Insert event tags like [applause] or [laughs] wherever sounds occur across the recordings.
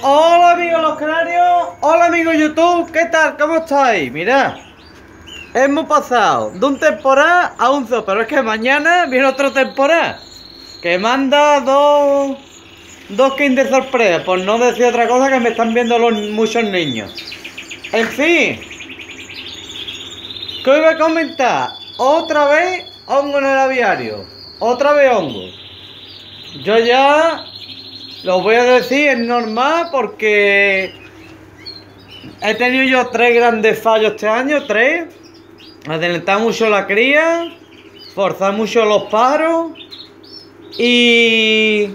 Hola amigos los canarios, hola amigos YouTube, ¿qué tal? ¿Cómo estáis? Mirad, hemos pasado de un temporada a un zoo, pero es que mañana viene otra temporada que manda dos, dos Kinder sorpresa, por no decir otra cosa que me están viendo los, muchos niños. En fin, ¿qué voy a comentar? Otra vez hongo en el aviario, otra vez hongo. Yo ya lo voy a decir, es normal porque he tenido yo tres grandes fallos este año, tres. Adelantar mucho la cría, forzar mucho los paros y,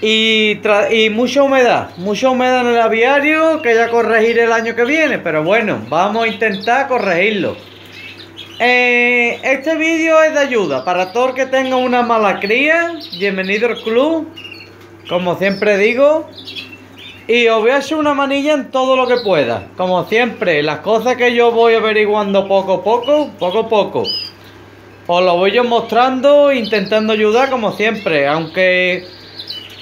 y, mucha humedad, mucha humedad en el aviario que ya corregiré el año que viene, pero bueno, vamos a intentar corregirlo. Eh, este vídeo es de ayuda para todo el que tenga una mala cría, bienvenido al club como siempre digo. Y os voy a hacer una manilla en todo lo que pueda. Como siempre, las cosas que yo voy averiguando poco a poco, poco a poco. Os lo voy yo mostrando, intentando ayudar como siempre. Aunque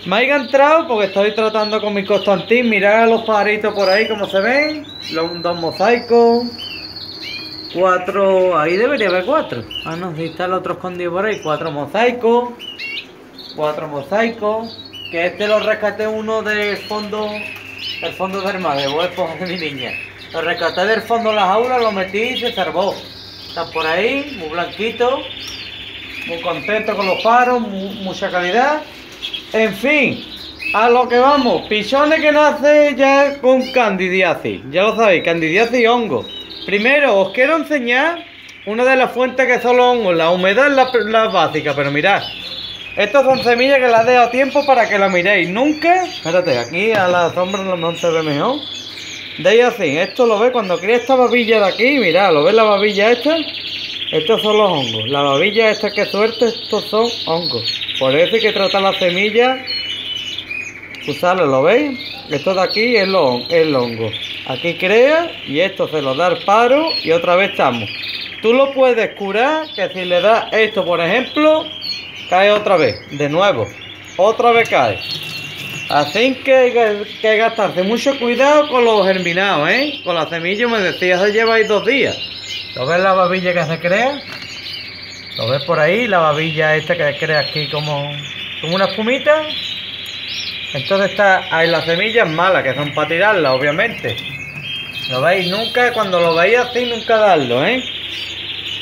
me haya entrado, porque estoy tratando con mi Constantín. Mirad los pajaritos por ahí, como se ven. Los dos mosaicos. Cuatro, ahí debería haber cuatro. Ah, no, si está el otro escondido por ahí. Cuatro mosaicos. Cuatro mosaicos. Que este lo rescaté uno del fondo, el fondo del mar, de esposa de [laughs] mi niña. Lo rescaté del fondo de las aulas, lo metí y se salvó. Está por ahí, muy blanquito, muy contento con los faros, mucha calidad. En fin, a lo que vamos, pichones que nace ya con candidiasis. Ya lo sabéis, candidiasis y hongo. Primero os quiero enseñar una de las fuentes que son los hongos. La humedad es la, la básica, pero mirad. Estas son semillas que las dejo a tiempo para que las miréis. Nunca, espérate, aquí a la sombra no se ve mejor. De ahí así, esto lo ve cuando cría esta babilla de aquí, mirad, ¿lo ves la babilla esta? Estos son los hongos. La babilla esta que suerte, estos son hongos. Por eso hay que tratar la semilla, usarlo, ¿lo veis? Esto de aquí es, lo, el hongo. Aquí crea y esto se lo da al paro y otra vez estamos. Tú lo puedes curar, que si le das esto, por ejemplo, cae otra vez, de nuevo, otra vez cae. Así que hay que gastarse mucho cuidado con los germinados, ¿eh? Con la semilla me decía, se lleváis dos días. ¿Lo ves la babilla que se crea? ¿Lo ves por ahí? La babilla esta que crea aquí como, como una espumita. Entonces está, hay las semillas malas, que son para tirarlas, obviamente. ¿Lo veis? Nunca, cuando lo veis así, nunca darlo, ¿eh?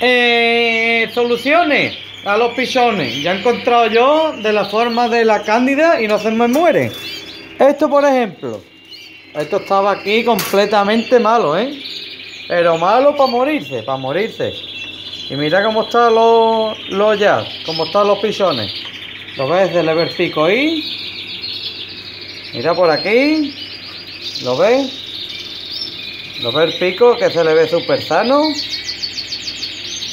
eh soluciones a los pichones. Ya he encontrado yo de la forma de la cándida y no se me mueren. Esto, por ejemplo. Esto estaba aquí completamente malo, ¿eh? Pero malo para morirse, para morirse. Y mira cómo están los, los ya, cómo están los pichones. ¿Lo ves? De lever pico ahí. Mira por aquí. ¿Lo ves? ¿Lo ves el pico que se le ve súper sano?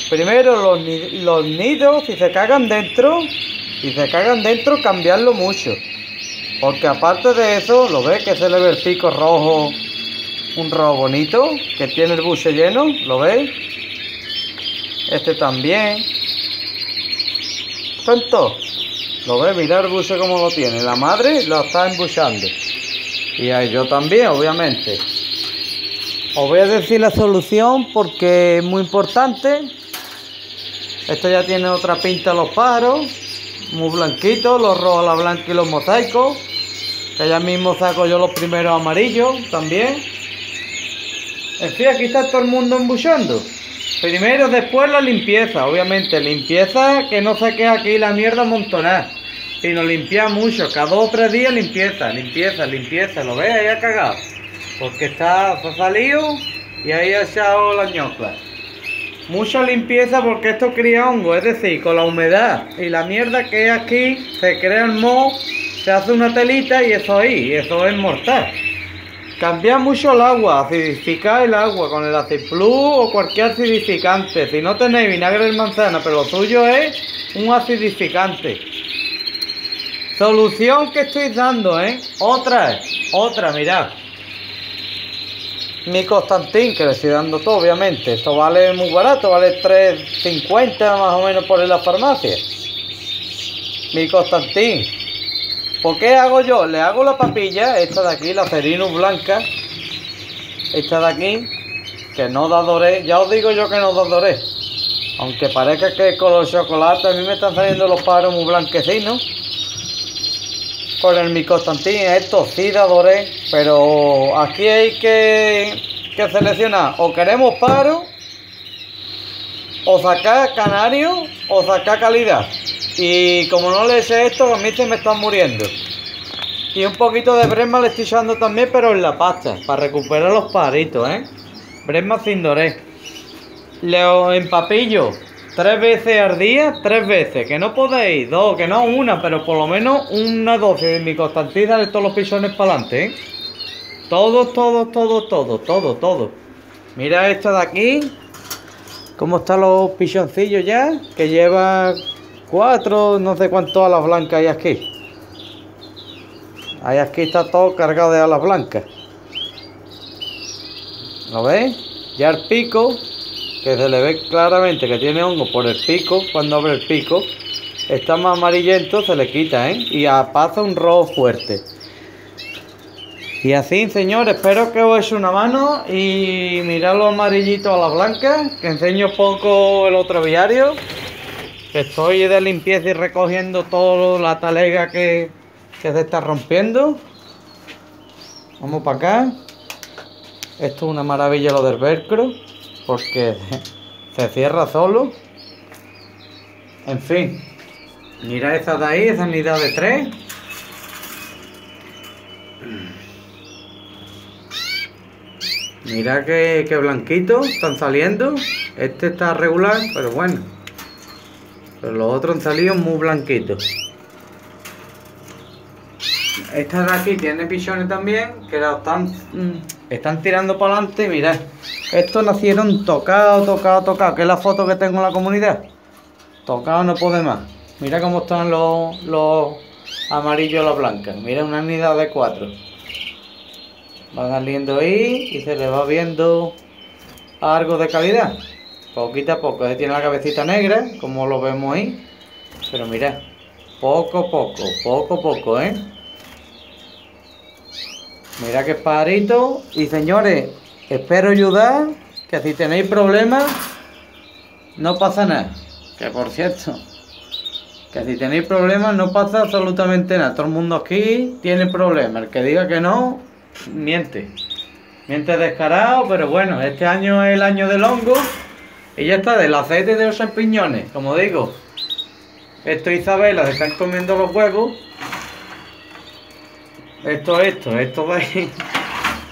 Primero los, nidos, si se cagan dentro, si se cagan dentro, cambiarlo mucho. Porque aparte de eso, lo ves que se le ve el pico rojo, un rojo bonito, que tiene el buche lleno, ¿lo ves? Este también. Tonto. ¿Lo ves? Mira el buche como lo tiene. La madre lo está embuchando. Y ahí yo también, obviamente. Os voy a decir la solución porque es muy importante esto ya tiene otra pinta los paros, muy blanquitos, los rojos, la blanca y los mosaicos. Que ya mismo saco yo los primeros amarillos también. En fin, aquí está todo el mundo embuchando. Primero, después la limpieza, obviamente. Limpieza que no se quede aquí la mierda amontonada. Sino limpiar mucho. Cada dos o tres días limpieza, limpieza, limpieza. ¿Lo ves? Ahí ha cagado. Porque está, se ha salido y ahí ha echado la ñocla. Mucha limpieza porque esto cría hongo, es decir, con la humedad y la mierda que hay aquí, se crea el moho, se hace una telita y eso ahí, y eso es mortal. Cambiar mucho el agua, acidificar el agua con el Acidplus o cualquier acidificante. Si no tenéis vinagre de manzana, pero lo suyo es un acidificante. Solución que estoy dando, ¿eh? Otra, otra, mirad mi Constantín, que le estoy dando todo, obviamente. Esto vale muy barato, vale 3.50 más o menos por la farmacia. Mi Constantín. ¿Por qué hago yo? Le hago la papilla, esta de aquí, la Cerinus blanca, esta de aquí, que no da doré, ya os digo yo que no da doré. Aunque parezca que con los chocolates a mí me están saliendo los paros muy blanquecinos. Con el micostantín, esto sí da doré, pero aquí hay que, que seleccionar. O queremos paro, o sacar canario, o sacar calidad. Y como no le sé esto, a mí se me están muriendo. Y un poquito de bresma le estoy echando también, pero en la pasta, para recuperar los paritos, ¿eh? Bresma sin doré. Leo en papillo, tres veces al día, tres veces. Que no podéis, dos, que no una, pero por lo menos una dosis de mi constantida de todos los pisones para adelante, ¿eh? Todos, todos, todos, todos, todos, todos. Mira esto de aquí. Cómo están los pichoncillos ya. Que lleva cuatro, no sé cuántas alas blancas hay aquí. Ahí aquí está todo cargado de alas blancas. ¿Lo veis? Ya el pico, que se le ve claramente que tiene hongo por el pico, cuando abre el pico, está más amarillento, se le quita, ¿eh? Y pasa un rojo fuerte. Y así, señores, espero que os eche una mano y mirad los amarillitos a las blancas, que enseño poco el otro viario. Que estoy de limpieza y recogiendo toda la talega que, que se está rompiendo. Vamos para acá. Esto es una maravilla lo del velcro, porque se cierra solo. En fin, mira esa de ahí, esa unidad de tres. Mira que, que blanquito están saliendo. Este está regular, pero bueno. Pero los otros han salido muy blanquitos. Esta de aquí tiene pichones también, que están, mm, están tirando para adelante. Mirad, estos nacieron tocados, tocados, tocados. Que es la foto que tengo en la comunidad. Tocados no puede más. Mira cómo están los, los amarillos y los blancos. Mira una unidad de cuatro. Van saliendo ahí y se le va viendo algo de calidad. Poquito a poco. Tiene la cabecita negra, como lo vemos ahí. Pero mira, poco a poco, poco a poco, ¿eh? Mira qué parito. Y señores, espero ayudar. Que si tenéis problemas, no pasa nada. Que por cierto, que si tenéis problemas, no pasa absolutamente nada. Todo el mundo aquí tiene problemas. El que diga que no, miente. Miente descarado, pero bueno, este año es el año del hongo. Y ya está, del aceite de los champiñones, como digo. Esto Isabela se están comiendo los huevos. Esto, esto, esto va ahí.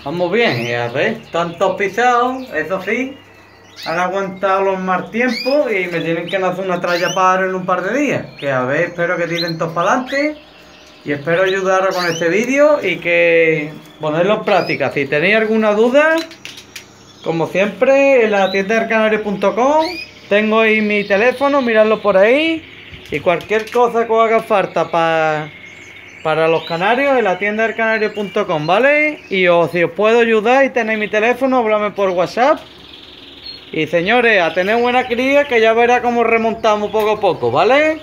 Vamos bien, ya ves, tantos pisados, eso sí. Han aguantado los mal tiempos y me tienen que hacer una tralla para en un par de días. Que a ver, espero que tiren todos para adelante. Y espero ayudaros con este vídeo y que ponerlo en práctica. Si tenéis alguna duda, como siempre, en la tienda del canario.com tengo ahí mi teléfono, miradlo por ahí. Y cualquier cosa que os haga falta para para los canarios en la tienda del canario.com, ¿vale? Y os, si os puedo ayudar y tenéis mi teléfono, háblame por WhatsApp. Y señores, a tener buena cría que ya verá cómo remontamos poco a poco, ¿vale?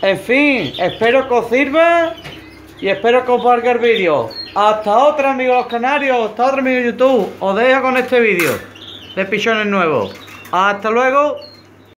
En fin, espero que os sirva y espero que os valga el vídeo. Hasta otra, amigos los canarios, hasta otro, amigos YouTube. Os dejo con este vídeo de pichones nuevos. Hasta luego.